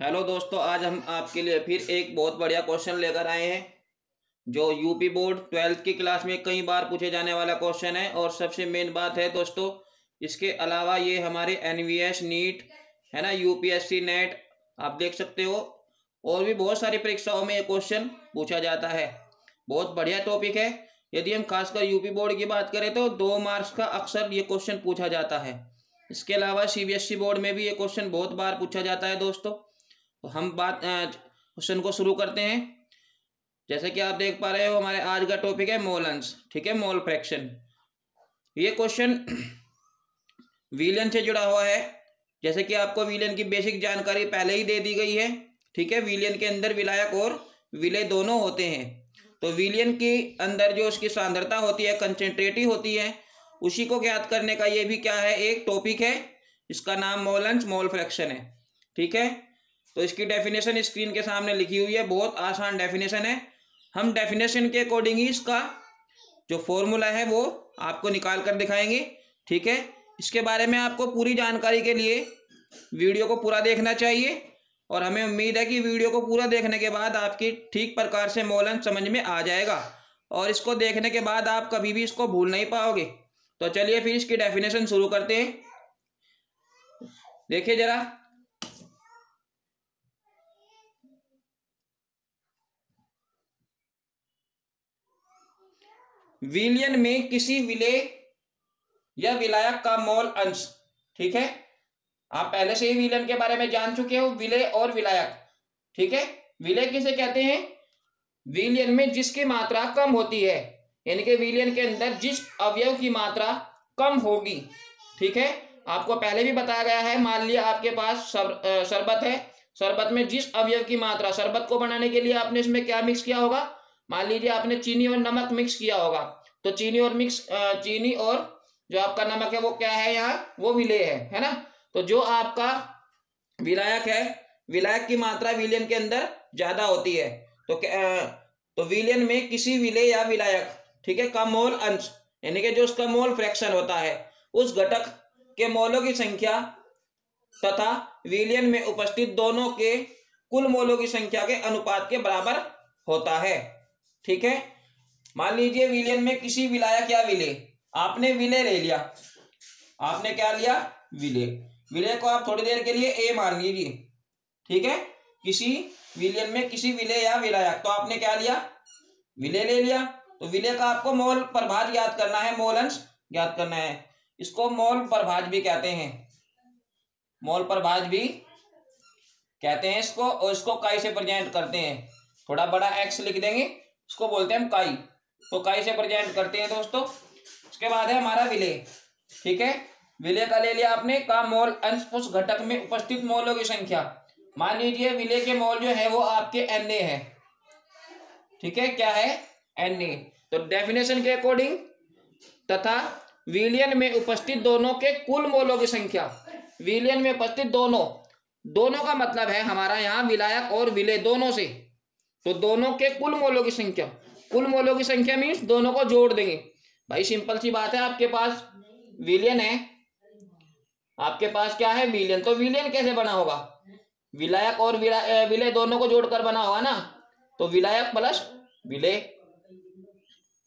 Hello दोस्तों, आज हम आपके लिए फिर एक बहुत बढ़िया क्वेश्चन लेकर आए हैं, जो यूपी बोर्ड ट्वेल्थ की क्लास में कई बार पूछे जाने वाला क्वेश्चन है। और सबसे मेन बात है दोस्तों, इसके अलावा ये हमारे एन वी एस नीट है ना यूपीएससी नेट आप देख सकते हो। और भी बहुत सारी परीक्षाओं में ये क्वेश्चन पूछा जाता है। बहुत बढ़िया टॉपिक है। यदि हम खासकर यूपी बोर्ड की बात करें तो दो मार्क्स का अक्सर ये क्वेश्चन पूछा जाता है। इसके अलावा सीबीएसई बोर्ड में भी ये क्वेश्चन बहुत बार पूछा जाता है दोस्तों। तो हम बात क्वेश्चन को शुरू करते हैं। जैसे कि आप देख पा रहे हो, हमारे आज का टॉपिक है मोलन्स ठीक है? मोल फ्रैक्शन ये क्वेश्चन विलियन से जुड़ा हुआ है। जैसे कि आपको विलियन की बेसिक जानकारी पहले ही दे दी गई है, ठीक है? विलियन के अंदर विलायक और विलय दोनों होते हैं। तो विलियन के अंदर जो उसकी सांद्रता होती है कंसेंट्रेटिव होती है, उसी को ज्ञात करने का ये भी क्या है, एक टॉपिक है। इसका नाम मोलन्स मोल फ्रैक्शन है, ठीक है? तो इसकी डेफिनेशन स्क्रीन के सामने लिखी हुई है, बहुत आसान डेफिनेशन है। हम डेफिनेशन के अकॉर्डिंग ही इसका जो फॉर्मूला है, वो आपको निकाल कर दिखाएँगे, ठीक है? इसके बारे में आपको पूरी जानकारी के लिए वीडियो को पूरा देखना चाहिए और हमें उम्मीद है कि वीडियो को पूरा देखने के बाद आपकी ठीक प्रकार से मोलन समझ में आ जाएगा और इसको देखने के बाद आप कभी भी इसको भूल नहीं पाओगे। तो चलिए फिर इसकी डेफिनेशन शुरू करते हैं। देखिए जरा विलियन में किसी विलय या विलायक का मोल अंश, ठीक है? आप पहले से ही विलियन के बारे में जान चुके हो विलय और विलायक, ठीक है? विलय किसे कहते हैं? विलियन में जिसकी मात्रा कम होती है, यानी कि विलियन के अंदर जिस अवयव की मात्रा कम होगी, ठीक है? आपको पहले भी बताया गया है, मान लिया आपके पास शरबत है, शरबत में जिस अवयव की मात्रा, शरबत को बनाने के लिए आपने इसमें क्या मिक्स किया होगा? मान लीजिए आपने चीनी और नमक मिक्स किया होगा तो चीनी और मिक्स चीनी और जो आपका नमक है वो क्या है यहाँ? वो विलय है है ना? तो जो आपका विलायक है, विलायक की मात्रा विलियन के अंदर ज़्यादा होती है। तो तो विलियन में किसी विलय या विलायक, ठीक है, का मोल अंश, यानी कि जो उसका मोल फ्रैक्शन होता है, उस घटक के मोलों की संख्या तथा विलियन में उपस्थित दोनों के कुल मोलों की संख्या के अनुपात के बराबर होता है। ठीक है? मान लीजिए विलियन में किसी विलायक या विलय आपने विलय ले लिया। आपने क्या लिया? विलय विलय को आप थोड़ी देर के लिए ए मान लीजिए। ठीक है? किसी विलियन में किसी विलय या विलायक तो आपने क्या लिया? विलय ले लिया। तो विलय का आपको मोल प्रभाज याद करना है, मोल अंश याद करना है। इसको मोल प्रभाज भी कहते हैं। मोल प्रभाज भी कहते हैं इसको और इसको काई से प्रेजेंट करते हैं। थोड़ा बड़ा एक्स लिख देंगे। इसको बोलते हैं हम काई। तो काई से प्रेजेंट करते हैं दोस्तों। उसके बाद है हमारा विलय। ठीक है? विलय का ले लिया आपने। का मोल अंश उस घटक में उपस्थित मोलों की संख्या। मान लीजिए विलय के मोल जो है वो आपके एन ए है। ठीक है? क्या है? एन ए तो डेफिनेशन के अकॉर्डिंग तथा विलियन में उपस्थित दोनों के कुल मोलों की संख्या। विलियन में उपस्थित दोनों। दोनों का मतलब है हमारा यहाँ विलायक और विलय दोनों से। तो दोनों के कुल मोलों की संख्या, कुल मोलों की संख्या मीन्स दोनों को जोड़ देंगे। भाई सिंपल सी बात है आपके पास। विलियन है। आपके पास क्या है? विलियन तो विलियन कैसे बना होगा? विलायक और विलय दोनों को जोड़कर बना होगा ना? तो विलायक प्लस विलय।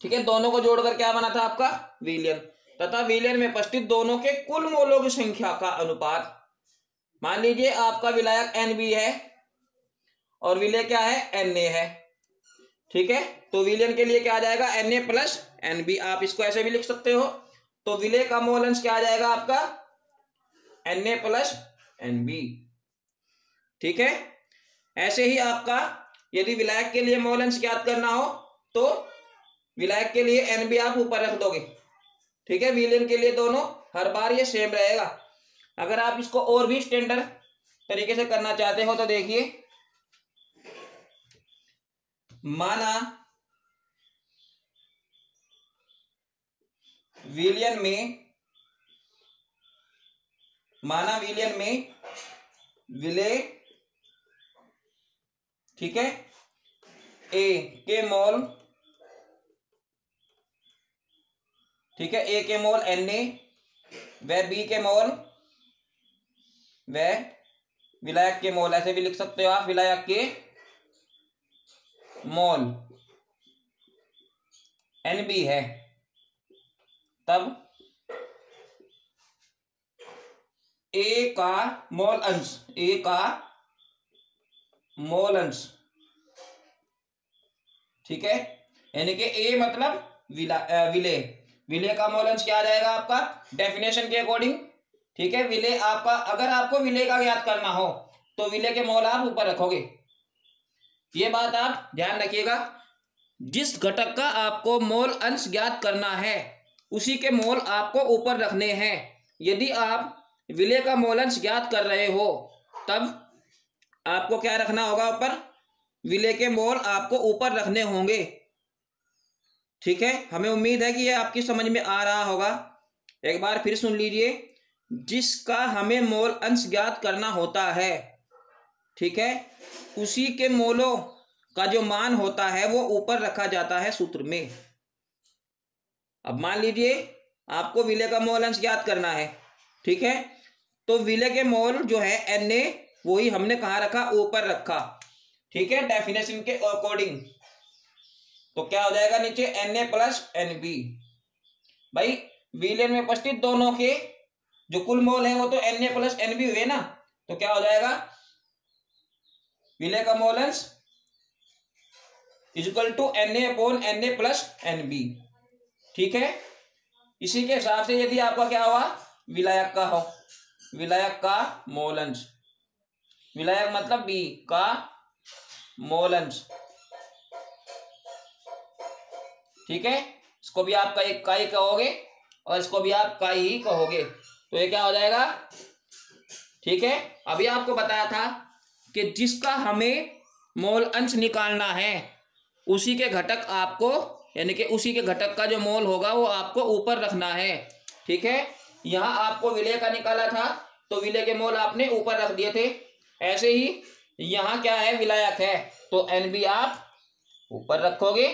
ठीक है? दोनों को जोड़कर क्या बना था आपका? विलियन तथा विलियन में उपस्थित दोनों के कुल मोलों की संख्या का अनुपात। मान लीजिए आपका विलायक एन बी है। और विलय क्या है? एन ए है। ठीक है? तो विलियन के लिए क्या आ जाएगा? N A plus N B आप इसको ऐसे भी लिख सकते हो। तो विलय का मोलंस क्या आ जाएगा आपका? N A plus N B ठीक है? ऐसे ही आपका यदि विलायक के लिए मोलंस ज्ञात करना हो तो विलायक के लिए एन बी आप ऊपर रख दोगे। ठीक है? विलियन के लिए दोनों हर बार ये सेम रहेगा। अगर आप इसको और भी स्टैंडर्ड तरीके से करना चाहते हो तो देखिए। माना विलियन में, माना विलियन में विले, ठीक है? ए, के मोल, ठीक है? ए के मोल, एन ए व बी के मोल व विलायक के मोल, ऐसे भी लिख सकते हो आप, विलायक के मोल एन बी है। तब ए का मोल अंश, ए का मोल अंश। ठीक है? यानी कि ए मतलब विला विले। विले का मोल अंश क्या आ जाएगा आपका? डेफिनेशन के अकॉर्डिंग ठीक है? विले आपका, अगर आपको विले का ज्ञात करना हो तो विले के मोल आप ऊपर रखोगे। ये बात आप ध्यान रखिएगा। जिस घटक का आपको मोल अंश ज्ञात करना है, उसी के मोल आपको ऊपर रखने हैं। यदि आप विलय का मोल अंश ज्ञात कर रहे हो, तब आपको क्या रखना होगा ऊपर? विलय के मोल आपको ऊपर रखने होंगे। ठीक है? हमें उम्मीद है कि यह आपकी समझ में आ रहा होगा। एक बार फिर सुन लीजिए। जिसका हमें मोल अंश ज्ञात करना होता है, ठीक है? उसी के मोलों का जो मान होता है, वो ऊपर रखा जाता है सूत्र में। अब मान लीजिए, आपको विलय का मोल अंश ज्ञात करना है, ठीक है? तो विलय के मोल जो है एन ए वही हमने कहा रखा? ऊपर रखा, ठीक है? डेफिनेशन के अकॉर्डिंग तो क्या हो जाएगा नीचे? N A plus N B भाई विलयन में उपस्थित दोनों के जो कुल मोल है, वो तो N A plus N B हुए ना? तो क्या हो जाएगा? विलय का मोल equal to N A upon N A plus N B ठीक है? इसी के हिसाब से यदि आपका क्या हुआ? विलायक का हो। विलायक का मोलंश विलायक मतलब बी का मोलंश ठीक है? इसको भी आप कई काई कहोगे और इसको भी आप काई ही कहोगे। तो ये क्या हो जाएगा? ठीक है? अभी आपको बताया था कि जिसका हमें मोल अंश निकालना है, उसी के घटक आपको, यानी कि उसी के घटक का जो मोल होगा, वो आपको ऊपर रखना है। ठीक है? यहाँ आपको विलय का निकाला था तो विलय के मोल आपने ऊपर रख दिए थे। ऐसे ही यहाँ क्या है? विलायक है। तो एन बी आप ऊपर रखोगे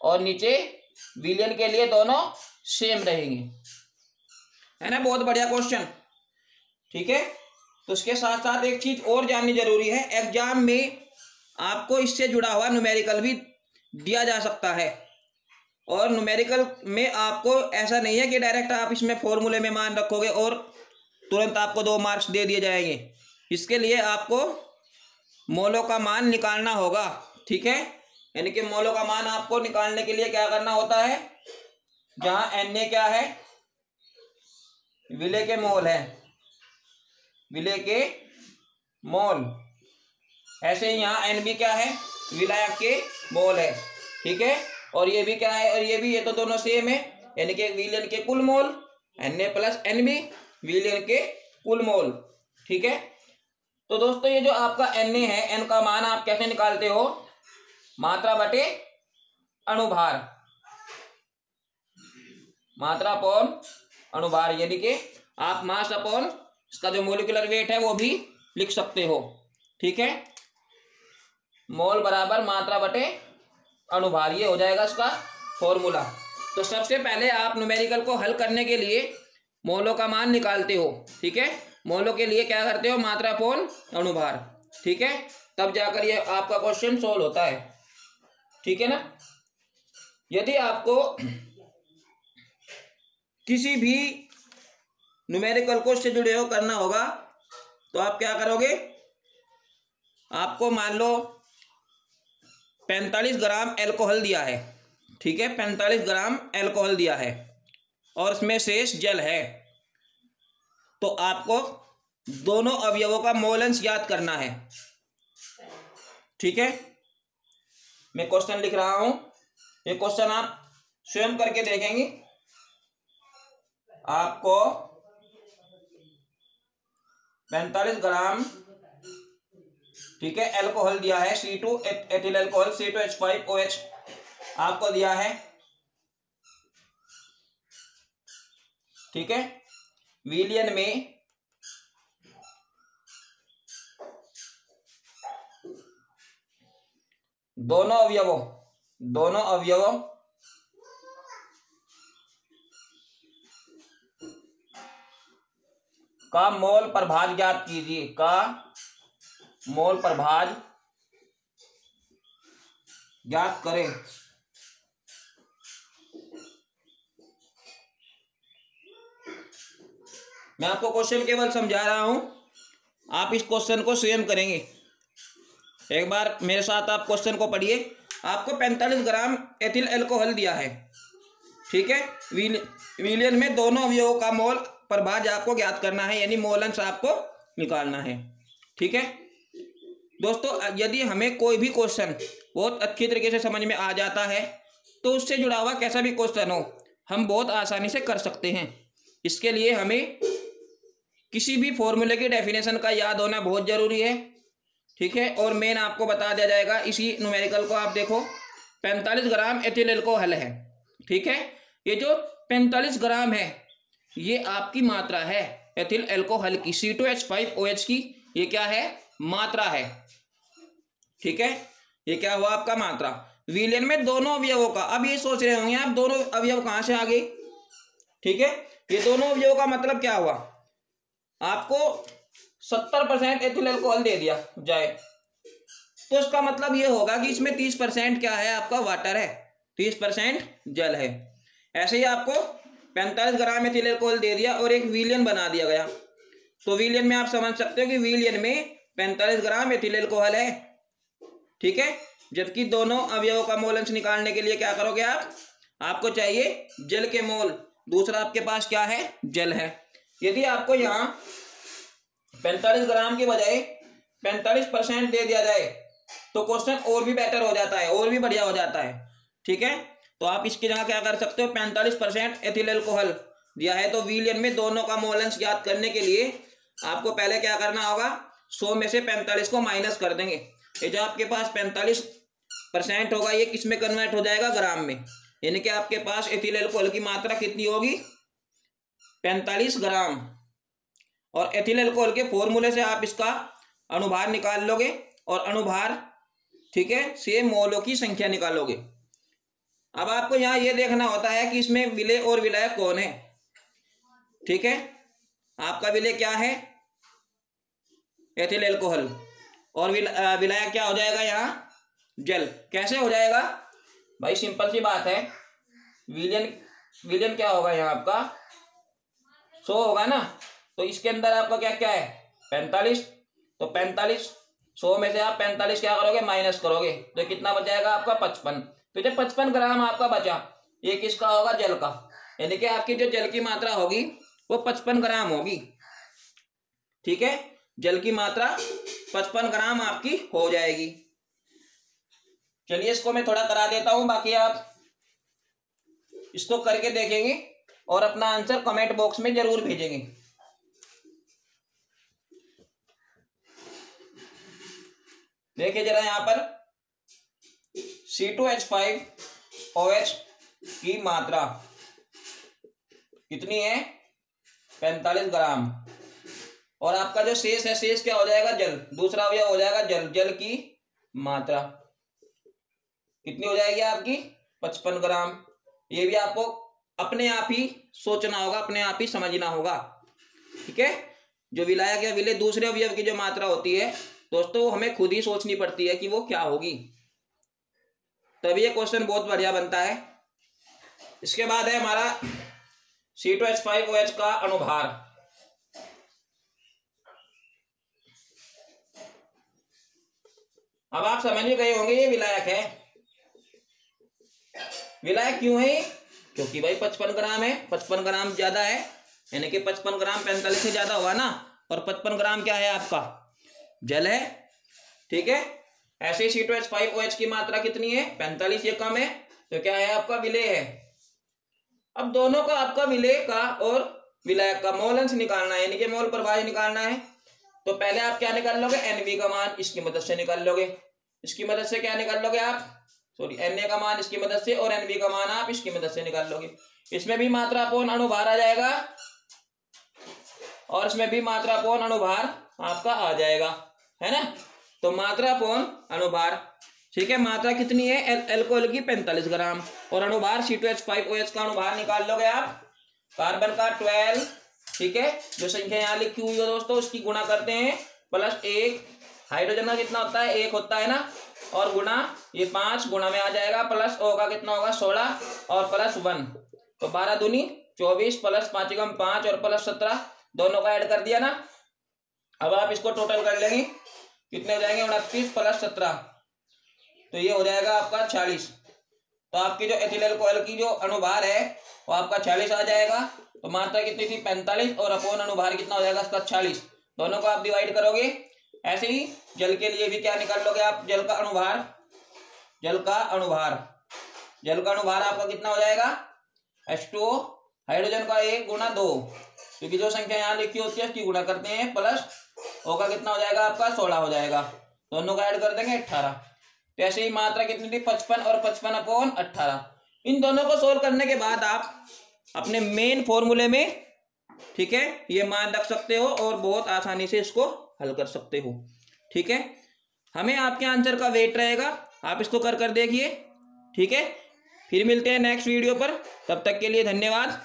और नीचे विलियन के लिए दोनों सेम रहेंगे। है ना? बहुत बढ़िया क्वेश्चन ठीक है? तो उसके साथ साथ एक चीज़ और जाननी ज़रूरी है एग्ज़ाम में आपको इससे जुड़ा हुआ न्यूमेरिकल भी दिया जा सकता है। और न्यूमेरिकल में आपको ऐसा नहीं है कि डायरेक्ट आप इसमें फॉर्मूले में मान रखोगे और तुरंत आपको दो मार्क्स दे दिए जाएँगे। इसके लिए आपको मोलों का मान निकालना होगा, ठीक है? यानी कि मोलों का मान आपको निकालने के लिए क्या करना होता है? जहाँ एन ए क्या है? विले के मोल है। विले के मोल। ऐसे यहाँ एन बी क्या है? विलायक के मोल है। ठीक है? और ये भी क्या है? और ये भी, ये तो दोनों सेम है। यानी कि विलियन के कुल मोल N A plus N B विलियन के कुल मोल। ठीक है? तो दोस्तों, ये जो आपका एन ए है एन का मान आप कैसे निकालते हो? मात्रा बटे अणुभार। मात्रा अपॉन अणुभार, यानी कि आप मास अपॉन इसका जो मोलिकुलर वेट है वो भी लिख सकते हो। ठीक है? मोल बराबर मात्रा बटे अणुभार ये हो जाएगा इसका फॉर्मूला तो सबसे पहले आप न्यूमेरिकल को हल करने के लिए मोलों का मान निकालते हो। ठीक है? मोलों के लिए क्या करते हो? मात्रा पोन अणुभार ठीक है? तब जाकर ये आपका क्वेश्चन सोल्व होता है। ठीक है ना? यदि आपको किसी भी न्यूमेरिकल को से जुड़े हो करना होगा। तो आप क्या करोगे? आपको मान लो पैंतालीस ग्राम एल्कोहल दिया है, ठीक है? पैंतालीस ग्राम एल्कोहल दिया है और इसमें शेष जल है। तो आपको दोनों अवयवों का मोलंश याद करना है, ठीक है? मैं क्वेश्चन लिख रहा हूँ। ये क्वेश्चन आप स्वयं करके देखेंगे। आपको पैंतालीस ग्राम, ठीक है एल्कोहल दिया है C two ethyl alcohol C two H five O H आपको दिया है, ठीक है, विलियन में दोनों अवयवों दोनों अवयवों का मोल प्रभाज ज्ञात कीजिए, का मोल प्रभाज ज्ञात करें। मैं आपको क्वेश्चन केवल समझा रहा हूँ। आप इस क्वेश्चन को स्वयं करेंगे। एक बार मेरे साथ आप क्वेश्चन को पढ़िए। आपको 45 ग्राम एथिल एल्कोहल दिया है। ठीक है? विलियन में दोनों अवयवों का मोल प्रभाज आपको ज्ञात करना है, यानी मोलंश आपको निकालना है। ठीक है? दोस्तों, यदि हमें कोई भी क्वेश्चन बहुत अच्छी तरीके से समझ में आ जाता है तो उससे जुड़ा हुआ कैसा भी क्वेश्चन हो, हम बहुत आसानी से कर सकते हैं। इसके लिए हमें किसी भी फॉर्मूले की डेफिनेशन का याद होना बहुत ज़रूरी है। ठीक है? और मेन आपको बता दिया जाएगा, इसी न्यूमेरिकल को आप देखो। पैंतालीस ग्राम एथिल एल्कोहल है। ठीक है? ये जो पैंतालीस ग्राम है ये आपकी मात्रा है एथिल एल्कोहल की C two H five O H की, ये क्या है? मात्रा है। ठीक है? ये क्या हुआ आपका मात्रा? विलियन में दोनों अवयवों का, अब ये सोच रहे होंगे आप, दोनों अवयव कहाँ से आ गए? ठीक है? ये दोनों अवयवों का मतलब क्या हुआ? आपको सत्तर परसेंट एथिल एल्कोहल दे दिया जाए। तो इसका मतलब ये होगा कि इसमें तीस परसेंट क्या है? आपका वाटर है। तीस परसेंट जल है। ऐसे ही आपको पैंतालीस ग्राम एथिल एल्कोहल दे दिया और एक विलियन बना दिया गया। तो विलियन में आप समझ सकते हो कि विलियन में पैंतालीस ग्राम एथिल एल्कोहल है। ठीक है? जबकि दोनों अवयवों का मोल अंश निकालने के लिए क्या करोगे आप? आपको चाहिए जल के मोल। दूसरा आपके पास क्या है? जल है। यदि आपको यहाँ पैंतालीस ग्राम के बजाय पैंतालीस परसेंट दे दिया जाए तो क्वेश्चन और भी बेटर हो जाता है, और भी बढ़िया हो जाता है। ठीक है? तो आप इसकी जगह क्या कर सकते हो? पैंतालीस परसेंट एथिल एल्कोहल दिया है। तो विलियन में दोनों का मोलेंस ज्ञात करने के लिए आपको पहले क्या करना होगा? सौ में से पैंतालीस को माइनस कर देंगे। ये जो आपके पास पैंतालीस परसेंट होगा, ये किसमें कन्वर्ट हो जाएगा? ग्राम में। यानी कि आपके पास एथिल एल्कोहल की मात्रा कितनी होगी? पैंतालीस ग्राम। और एथिल एल्कोहल के फॉर्मूले से आप इसका अनुभार निकाल लोगे और अनुभार, ठीक है से मोलों की संख्या निकालोगे। अब आपको यहाँ यह देखना होता है कि इसमें विलय और विलायक कौन है? ठीक है? आपका विलय क्या है? Ethyl alcohol. और विलायक क्या हो जाएगा यहाँ? जल। कैसे हो जाएगा? भाई, सिंपल सी बात है। विलियन विलियन क्या होगा यहाँ आपका? सो होगा ना? तो इसके अंदर आपका क्या क्या है? पैंतालीस। तो पैंतालीस, सौ में से आप पैंतालीस क्या करोगे? माइनस करोगे। तो कितना बच जाएगा आपका? पचपन। तो पचपन ग्राम आपका बचा। ये किसका होगा? जल का। यानी कि आपकी जो जल की मात्रा होगी, वो पचपन ग्राम होगी। ठीक है? जल की मात्रा पचपन ग्राम आपकी हो जाएगी। चलिए इसको मैं थोड़ा करा देता हूँ, बाकी आप इसको करके देखेंगे और अपना आंसर कमेंट बॉक्स में ज़रूर भेजेंगे। देखिए जरा यहाँ पर। C two H five O H की मात्रा कितनी है? पैंतालीस ग्राम। और आपका जो शेष है, शेष क्या हो जाएगा? जल। दूसरा अवयव हो जाएगा जल। जल की मात्रा। कितनी हो जाएगी आपकी? पचपन ग्राम। ये भी आपको अपने आप ही सोचना होगा, अपने आप ही समझना होगा। ठीक है? जो विलायक या विलय, दूसरे अवयव की जो मात्रा होती है, दोस्तों हमें खुद ही सोचनी पड़ती है कि वो क्या होगी। तभी ये क्वेश्चन बहुत बढ़िया बनता है। इसके बाद है हमारा C two H five O H का अनुभार। अब आप समझ में गए होंगे, ये विलायक है। विलायक क्यों है? क्योंकि भाई पचपन ग्राम है, पचपन ग्राम ज़्यादा है, यानी कि पचपन ग्राम पैंतालीस से ज़्यादा हुआ ना, और पचपन ग्राम क्या है आपका? जल है, ठीक है? ऐसे C two H five O H की मात्रा कितनी है? पैंतालीस, ये कम है। तो क्या है आपका विलय है? अब दोनों का आपका विलय का और विलायक का मोल अंश निकालना है, यानी कि मोल प्रवाह निकालना है। तो पहले आप क्या निकाल लोगे? एनवी का मान, इसकी मदद से निकाल लोगे। इसकी मदद से क्या निकाल लोगे आप? सॉरी एन ए का मान, इसकी मदद से और एनवी का मान आप इसकी मदद से निकाल लोगे। इसमें भी मात्रा पूर्ण अनुभार आ जाएगा। और इसमें भी मात्रा पूर्ण अनुभार आपका आ जाएगा। है ना? तो मात्रा पूर्ण अनुभार ठीक है? मात्रा कितनी है? एल, एल्कोहल की पैंतालीस ग्राम। और अनुभार C two H five O H का अनुभार निकाल लोगे आप। कार्बन का ट्वेल्व ठीक है? जो संख्या यहाँ लिखी हुई है दोस्तों उसकी गुणा करते हैं। प्लस एक हाइड्रोजन का कितना होता है? एक होता है ना? और गुना ये पाँच गुणा में आ जाएगा। प्लस ओ का कितना होगा? सोलह। और प्लस वन तो बारह दूनी चौबीस प्लस पाँच कम पाँच और प्लस सत्रह दोनों का ऐड कर दिया ना? अब आप इसको टोटल कर लेंगे। कितने हो जाएँगे? उनतीस प्लस सत्रह। तो ये हो जाएगा आपका छियालीस। तो आपकी जो एथिलेल कोयल की जो अनुभार है, वो आपका छियालीस आ जाएगा। तो मात्रा कितनी थी? पैंतालीस और अपोन अनुभार कितना हो जाएगा? इसका छियालीस। दोनों को आप डिवाइड करोगे। ऐसे ही जल के लिए भी क्या निकाल लोगे आप? जल का अनुभार। जल का अनुभार। जल का अनुभार आपका कितना हो जाएगा? एच टू हाइड्रोजन का एक गुना दो। क्योंकि जो संख्या यहाँ लिखी होती है, उसकी गुना करते हैं प्लस ओ का कितना हो जाएगा आपका? सोलह हो जाएगा। दोनों का ऐड कर देंगे अट्ठारह तो ऐसे ही मात्रा कितनी थी? पचपन और पचपन अपॉन अट्ठारह इन दोनों को सोल्व करने के बाद आप अपने मेन फॉर्मूले में, ठीक है, ये मान रख सकते हो और बहुत आसानी से इसको हल कर सकते हो। ठीक है? हमें आपके आंसर का वेट रहेगा। आप इसको कर कर देखिए। ठीक है? फिर मिलते हैं नेक्स्ट वीडियो पर। तब तक के लिए धन्यवाद।